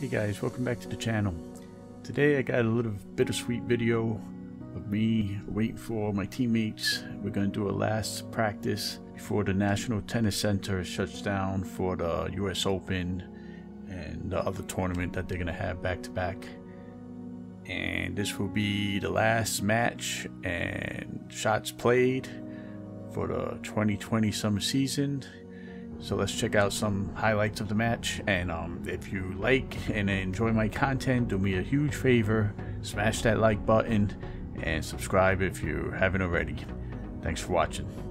Hey guys, welcome back to the channel. Today I got a little bittersweet video of me waiting for my teammates. We're going to do a last practice before the National Tennis Center shuts down for the US Open and the other tournament that they're going to have back to back. And this will be the last match and shots played for the 2020 summer season so let's check out some highlights of the match. And um, if you like and enjoy my content, do me a huge favor, smash that like button and subscribe if you haven't already. Thanks for watching.